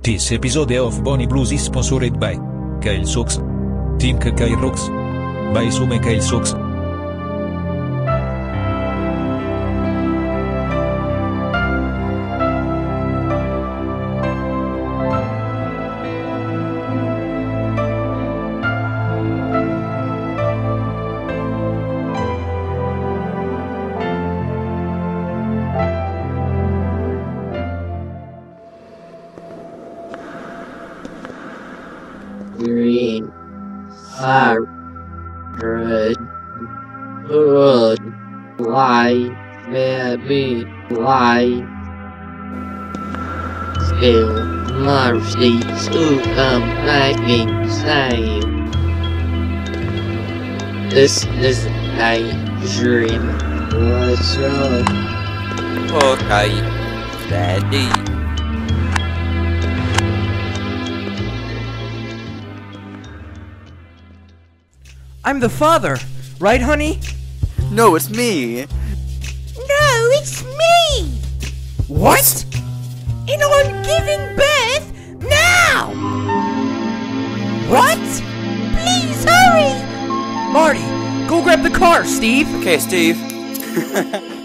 This episode of Bonnie Blues is sponsored by Kyle Sox. Team Kyle Rocks. By Sume Kyle Sox. Green, hard, red, hood, white, baby, white. Still, mercy, to come back inside. This is a dream. What's wrong? Okay, Daddy. I'm the father, right, honey? No, it's me. No, it's me! What? And I'm giving birth now! What? Please hurry! Marty, go grab the car, Steve. Okay, Steve.